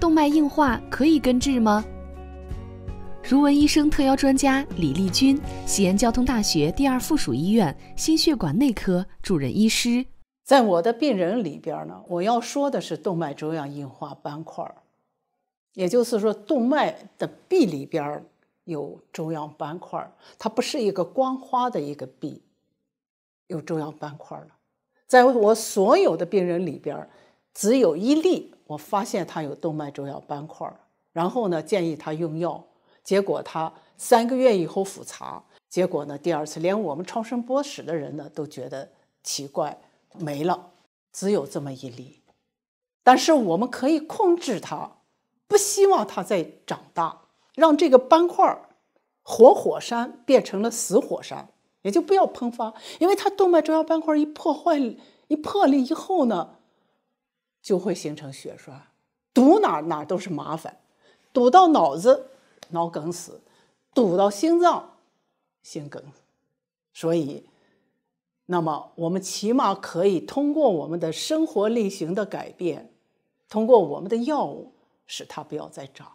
动脉硬化可以根治吗？如文医生特邀专家李立军，西安交通大学第二附属医院心血管内科主任医师。在我的病人里边呢，我要说的是动脉粥样硬化斑块，也就是说动脉的壁里边有粥样斑块，它不是一个光滑的一个壁，有粥样斑块了。在我所有的病人里边，只有一例我发现他有动脉粥样斑块，然后呢建议他用药。结果他三个月以后复查，结果呢，第二次连我们超声波室的人呢都觉得奇怪，没了，只有这么一例。但是我们可以控制它，不希望它再长大，让这个斑块活火山变成了死火山，也就不要喷发，因为它动脉粥样斑块一破坏、一破裂以后呢，就会形成血栓，堵哪哪都是麻烦，堵到脑子。脑梗死，堵到心脏，心梗，所以，那么我们起码可以通过我们的生活类型的改变，通过我们的药物，使它不要再长。